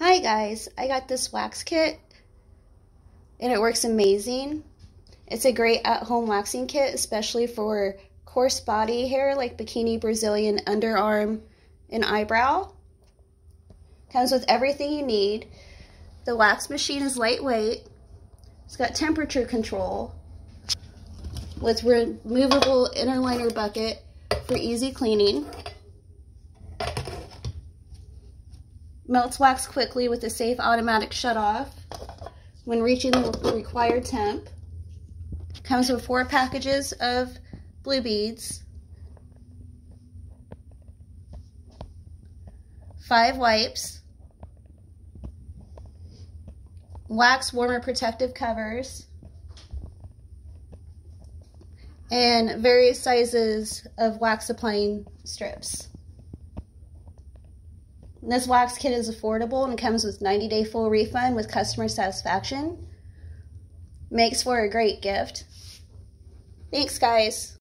Hi guys, I got this wax kit and it works amazing. It's a great at-home waxing kit, especially for coarse body hair like bikini, Brazilian, underarm, and eyebrow. Comes with everything you need. The wax machine is lightweight. It's got temperature control with removable inner liner bucket for easy cleaning. Melts wax quickly with a safe automatic shutoff when reaching the required temp. Comes with four packages of blue beads, five wipes, wax warmer protective covers, and various sizes of wax applying strips. This wax kit is affordable and comes with 90 day full refund with customer satisfaction. Makes for a great gift. Thanks, guys.